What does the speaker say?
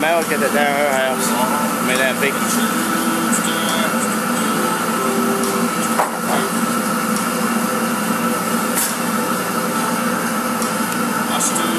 Mel get it down her house. Made that big. I still